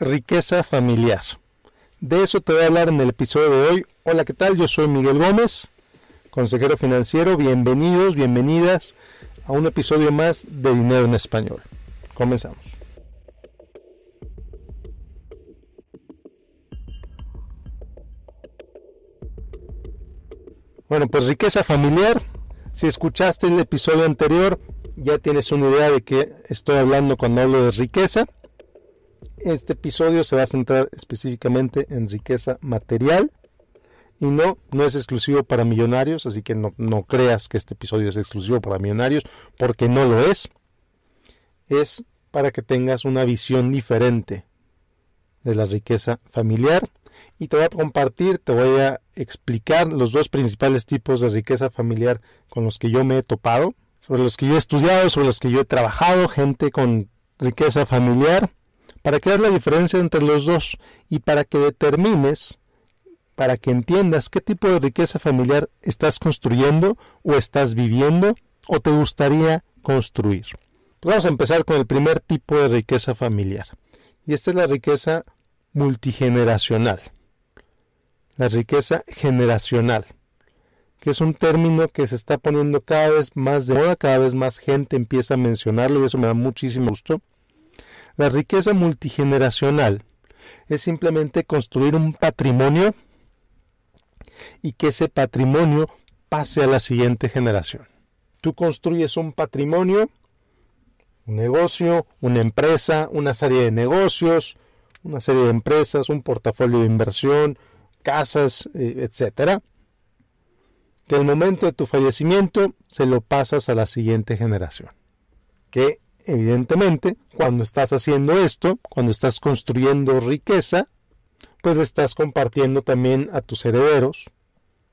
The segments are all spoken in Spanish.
riqueza familiar. De eso te voy a hablar en el episodio de hoy. Hola, ¿qué tal? Yo soy Miguel Gómez, consejero financiero. Bienvenidos, bienvenidas a un episodio más de Dinero en Español. Comenzamos. Bueno, pues riqueza familiar. Si escuchaste el episodio anterior, ya tienes una idea de qué estoy hablando cuando hablo de riqueza. Este episodio se va a centrar específicamente en riqueza material y no, no es exclusivo para millonarios, así que no, no creas que este episodio es exclusivo para millonarios, porque no lo es. Es para que tengas una visión diferente de la riqueza familiar y te voy a compartir, te voy a explicar los dos principales tipos de riqueza familiar con los que yo me he topado, sobre los que yo he estudiado, sobre los que yo he trabajado, gente con riqueza familiar, para que veas la diferencia entre los dos y para que determines, para que entiendas qué tipo de riqueza familiar estás construyendo o estás viviendo o te gustaría construir. Pues vamos a empezar con el primer tipo de riqueza familiar. Y esta es la riqueza multigeneracional la riqueza generacional, que es un término que se está poniendo cada vez más de moda, cada vez más gente empieza a mencionarlo y eso me da muchísimo gusto. La riqueza multigeneracional es simplemente construir un patrimonio y que ese patrimonio pase a la siguiente generación. Tú construyes un patrimonio, un negocio, una empresa, una serie de negocios, una serie de empresas, un portafolio de inversión, casas, eh, etcétera, que el momento de tu fallecimiento se lo pasas a la siguiente generación. Que evidentemente cuando estás haciendo esto, cuando estás construyendo riqueza, pues le estás compartiendo también a tus herederos,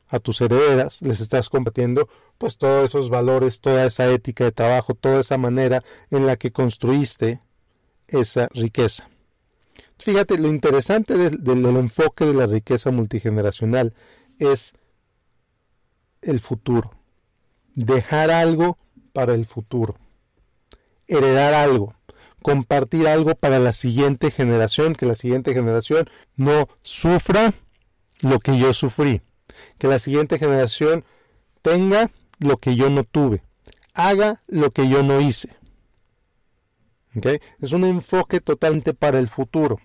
a tus herederas, les estás compartiendo pues todos esos valores, toda esa ética de trabajo, toda esa manera en la que construiste esa riqueza. Fíjate, lo interesante del, enfoque de la riqueza multigeneracional es el futuro. Dejar algo para el futuro. Heredar algo. Compartir algo para la siguiente generación, que la siguiente generación no sufra lo que yo sufrí. Que la siguiente generación tenga lo que yo no tuve. Haga lo que yo no hice. Es un enfoque totalmente para el futuro.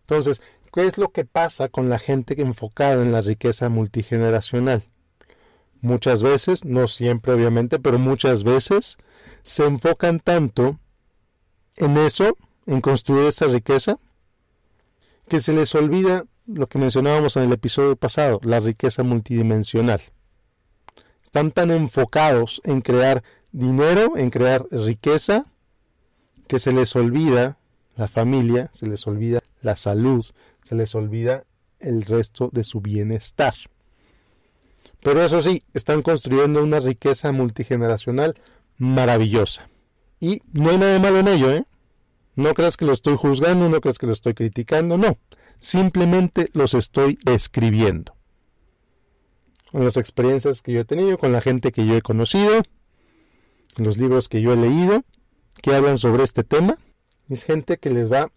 Entonces, ¿qué es lo que pasa con la gente enfocada en la riqueza multigeneracional? Muchas veces, no siempre obviamente, pero muchas veces se enfocan tanto en eso, en construir esa riqueza, que se les olvida lo que mencionábamos en el episodio pasado, la riqueza multidimensional. Están tan enfocados en crear dinero, en crear riqueza, que se les olvida la familia, se les olvida la salud, se les olvida el resto de su bienestar. Pero eso sí, están construyendo una riqueza multigeneracional maravillosa. Y no hay nada de malo en ello, ¿eh? No creas que lo estoy juzgando, no creas que lo estoy criticando, no. Simplemente los estoy escribiendo. Con las experiencias que yo he tenido, con la gente que yo he conocido, los libros que yo he leído, que hablan sobre este tema, es gente que les va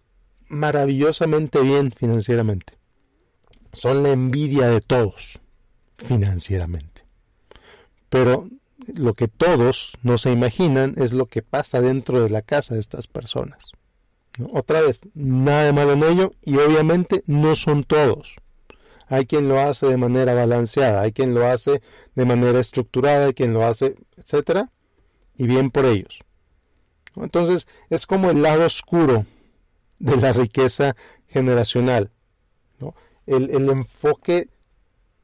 maravillosamente bien financieramente. Son la envidia de todos financieramente. Pero lo que todos no se imaginan es lo que pasa dentro de la casa de estas personas. Otra vez, nada de malo en ello y obviamente no son todos. Hay quien lo hace de manera balanceada, hay quien lo hace de manera estructurada, hay quien lo hace, etcétera, y bien por ellos. Entonces es como el lado oscuro de la riqueza generacional. El, el, enfoque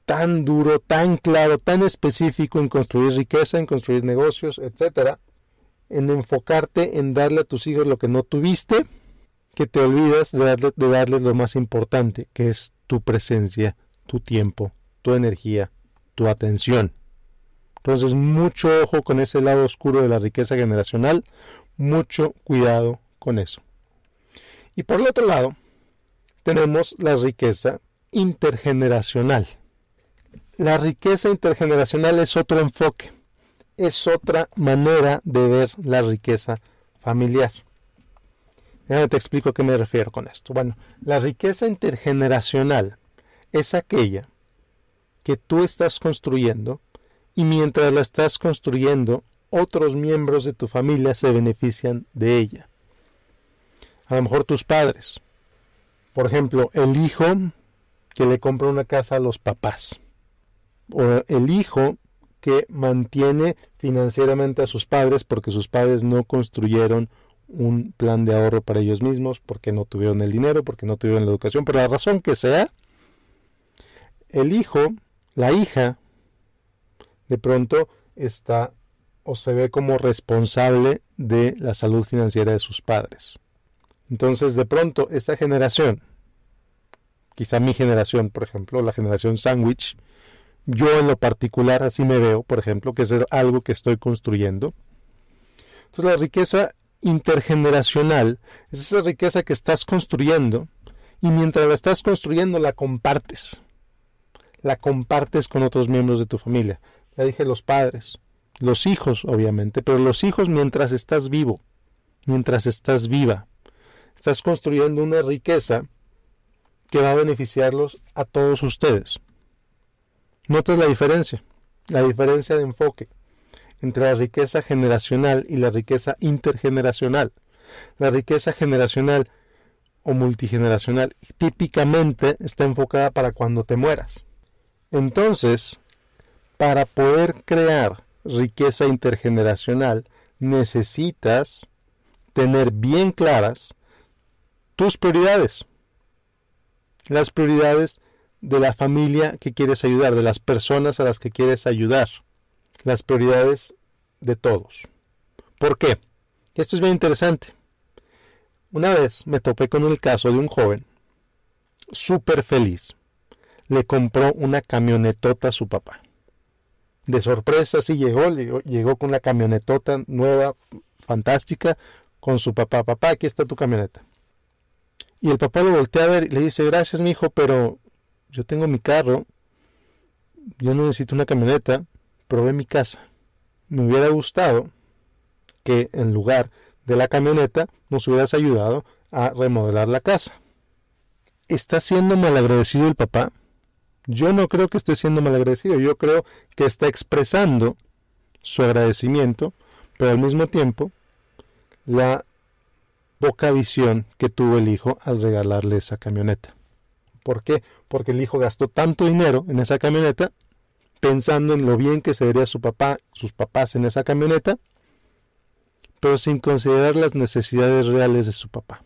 tan duro, tan claro, tan específico en construir riqueza, en construir negocios, etcétera, en enfocarte en darle a tus hijos lo que no tuviste, que te olvidas de, de darles lo más importante, que es tu presencia, tu tiempo, tu energía, tu atención. Entonces, mucho ojo con ese lado oscuro de la riqueza generacional, mucho cuidado con eso. Y por el otro lado, tenemos la riqueza intergeneracional. La riqueza intergeneracional es otro enfoque, es otra manera de ver la riqueza familiar. Déjame te explico a qué me refiero con esto. Bueno, la riqueza intergeneracional es aquella que tú estás construyendo y mientras la estás construyendo, otros miembros de tu familia se benefician de ella. A lo mejor tus padres. Por ejemplo, el hijo que le compra una casa a los papás. O el hijo que mantiene financieramente a sus padres porque sus padres no construyeron un plan de ahorro para ellos mismos, porque no tuvieron el dinero, porque no tuvieron la educación, por la razón que sea, el hijo, la hija, de pronto está o se ve como responsable de la salud financiera de sus padres. Entonces, de pronto, esta generación, quizá mi generación, por ejemplo, la generación sándwich, yo en lo particular así me veo, por ejemplo, que es algo que estoy construyendo. Entonces, la riqueza intergeneracional es esa riqueza que estás construyendo y mientras la estás construyendo la compartes. La compartes con otros miembros de tu familia. Ya dije los padres, los hijos obviamente, pero los hijos mientras estás vivo, mientras estás viva. Estás construyendo una riqueza que va a beneficiarlos a todos ustedes. Notas la diferencia, la diferencia de enfoque entre la riqueza generacional y la riqueza intergeneracional. La riqueza generacional o multigeneracional típicamente está enfocada para cuando te mueras. Entonces, para poder crear riqueza intergeneracional, necesitas tener bien claras tus prioridades. Las prioridades de la familia que quieres ayudar, de las personas a las que quieres ayudar las prioridades de todos. ¿Por qué? Esto es bien interesante. Una vez me topé con el caso de un joven súper feliz. Le compró una camionetota a su papá. De sorpresa, sí llegó, llegó, con la camionetota nueva, fantástica, con su papá. Papá, aquí está tu camioneta. Y el papá lo voltea a ver y le dice, gracias, mi hijo, pero yo tengo mi carro, yo no necesito una camioneta, probé mi casa. Me hubiera gustado que en lugar de la camioneta nos hubieras ayudado a remodelar la casa. ¿Está siendo malagradecido el papá? Yo no creo que esté siendo malagradecido, yo creo que está expresando su agradecimiento, pero al mismo tiempo la poca visión que tuvo el hijo al regalarle esa camioneta. ¿Por qué? Porque el hijo gastó tanto dinero en esa camioneta pensando en lo bien que se vería su papá, sus papás en esa camioneta, pero sin considerar las necesidades reales de su papá.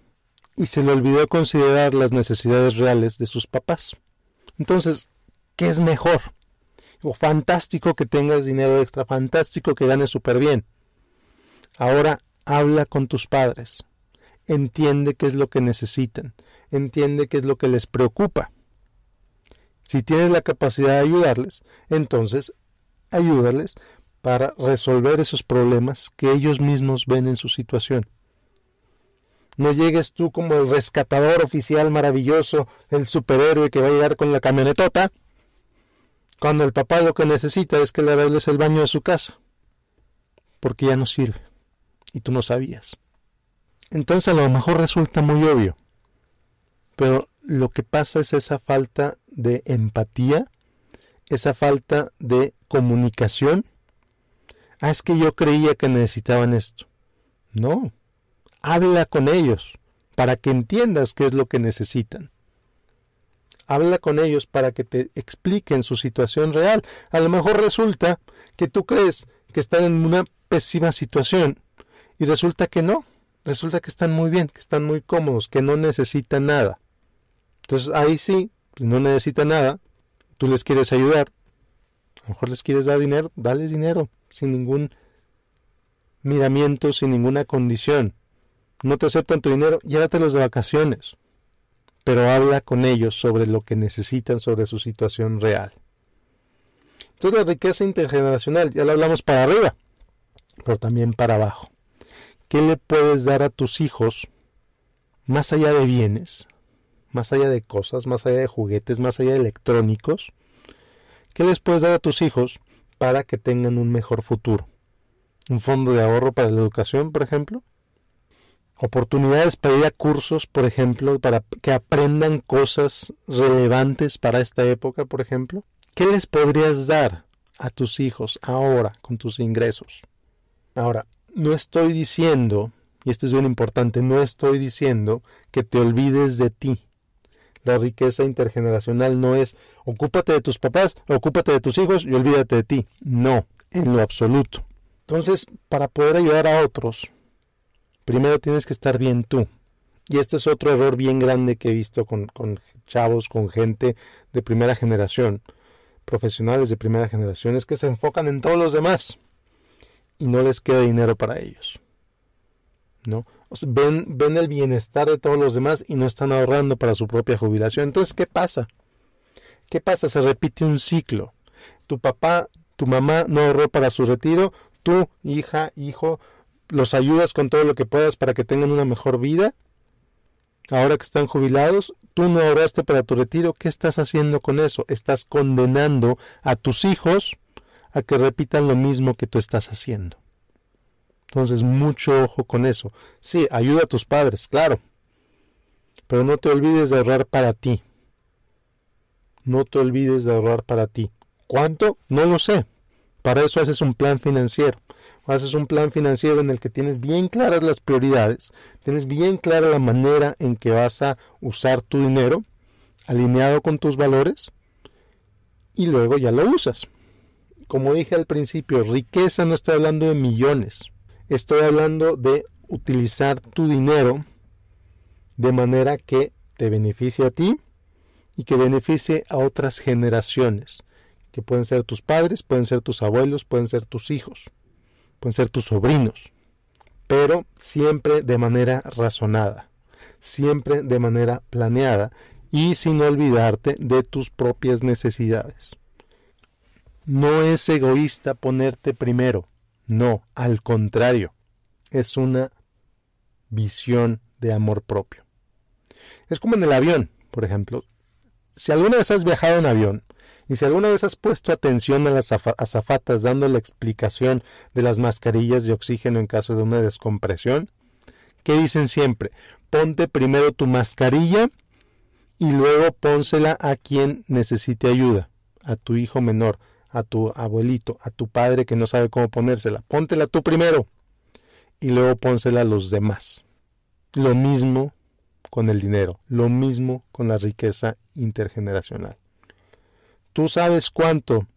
Y se le olvidó considerar las necesidades reales de sus papás. Entonces, ¿qué es mejor? O fantástico que tengas dinero extra, fantástico que ganes súper bien. Ahora habla con tus padres. Entiende qué es lo que necesitan. Entiende qué es lo que les preocupa si tienes la capacidad de ayudarles, entonces ayúdales para resolver esos problemas que ellos mismos ven en su situación. No llegues tú como el rescatador oficial maravilloso, el superhéroe que va a llegar con la camionetota, cuando el papá lo que necesita es que le arregles el baño de su casa, porque ya no sirve, y tú no sabías. Entonces a lo mejor resulta muy obvio, pero lo que pasa es esa falta de empatía, esa falta de comunicación. Ah, es que yo creía que necesitaban esto. No, habla con ellos para que entiendas qué es lo que necesitan. Habla con ellos para que te expliquen su situación real. A lo mejor resulta que tú crees que están en una pésima situación y resulta que no. Resulta que están muy bien, que están muy cómodos, que no necesitan nada. Entonces ahí sí, no necesita nada, tú les quieres ayudar, a lo mejor les quieres dar dinero, dale dinero, sin ningún miramiento, sin ninguna condición. No te aceptan tu dinero, llévatelos de vacaciones, pero habla con ellos sobre lo que necesitan, sobre su situación real. Entonces la riqueza intergeneracional, ya la hablamos para arriba, pero también para abajo. ¿Qué le puedes dar a tus hijos más allá de bienes? Más allá de cosas, más allá de juguetes, más allá de electrónicos, ¿qué les puedes dar a tus hijos para que tengan un mejor futuro? ¿Un fondo de ahorro para la educación, por ejemplo? oportunidades para ir a cursos, por ejemplo, para que aprendan cosas relevantes para esta época, por ejemplo. ¿Qué les podrías dar a tus hijos ahora con tus ingresos? Ahora, no estoy diciendo, y esto es bien importante, no estoy diciendo que te olvides de ti. La riqueza intergeneracional no es ocúpate de tus papás, ocúpate de tus hijos y olvídate de ti. No, en lo absoluto. Entonces, para poder ayudar a otros, primero tienes que estar bien tú. Y este es otro error bien grande que he visto con, con chavos, con gente de primera generación, profesionales de primera generación, es que se enfocan en todos los demás y no les queda dinero para ellos. ¿No? ven, ven el bienestar de todos los demás y no están ahorrando para su propia jubilación. Entonces, ¿qué pasa? ¿Qué pasa? Se repite un ciclo. Tu papá, tu mamá no ahorró para su retiro, tú, hija, hijo, los ayudas con todo lo que puedas para que tengan una mejor vida. Ahora que están jubilados, tú no ahorraste para tu retiro, ¿qué estás haciendo con eso? Estás condenando a tus hijos a que repitan lo mismo que tú estás haciendo. Entonces, mucho ojo con eso. Sí, ayuda a tus padres, claro. Pero no te olvides de ahorrar para ti. No te olvides de ahorrar para ti. ¿Cuánto? No lo sé. Para eso haces un plan financiero. Haces un plan financiero en el que tienes bien claras las prioridades, tienes bien clara la manera en que vas a usar tu dinero, alineado con tus valores, y luego ya lo usas. Como dije al principio, riqueza no estoy hablando de millones, estoy hablando de utilizar tu dinero de manera que te beneficie a ti y que beneficie a otras generaciones, que pueden ser tus padres, pueden ser tus abuelos, pueden ser tus hijos, pueden ser tus sobrinos, pero siempre de manera razonada, siempre de manera planeada y sin olvidarte de tus propias necesidades. No es egoísta ponerte primero, no, al contrario, es una visión de amor propio. Es como en el avión, por ejemplo. Si alguna vez has viajado en avión y si alguna vez has puesto atención a las azafatas dando la explicación de las mascarillas de oxígeno en caso de una descompresión, ¿qué dicen siempre? Ponte primero tu mascarilla y luego pónsela a quien necesite ayuda, a tu hijo menor, a tu abuelito, a tu padre que no sabe cómo ponérsela. Póntela tú primero y luego pónsela a los demás. Lo mismo con el dinero, lo mismo con la riqueza intergeneracional. Tú sabes cuánto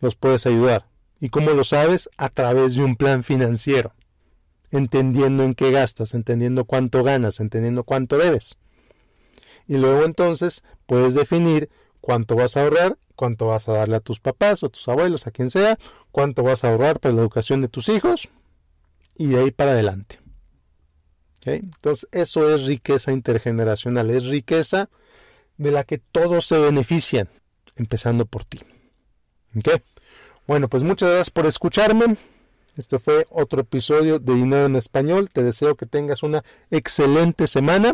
los puedes ayudar. ¿Y cómo lo sabes? A través de un plan financiero. Entendiendo en qué gastas, entendiendo cuánto ganas, entendiendo cuánto debes. Y luego entonces puedes definir cuánto vas a ahorrar cuánto vas a darle a tus papás o a tus abuelos, a quien sea, cuánto vas a ahorrar para la educación de tus hijos y de ahí para adelante. Entonces, eso es riqueza intergeneracional, es riqueza de la que todos se benefician, empezando por ti. Bueno, pues muchas gracias por escucharme. Este fue otro episodio de Dinero en Español. Te deseo que tengas una excelente semana.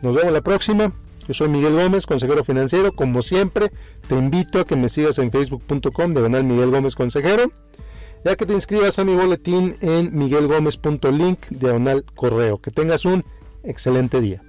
Nos vemos la próxima. Yo soy Miguel Gómez, consejero financiero. Como siempre, te invito a que me sigas en facebook.com de Miguel Gómez Consejero. Ya que te inscribas a mi boletín en miguelgomez.link diagonal correo. Que tengas un excelente día.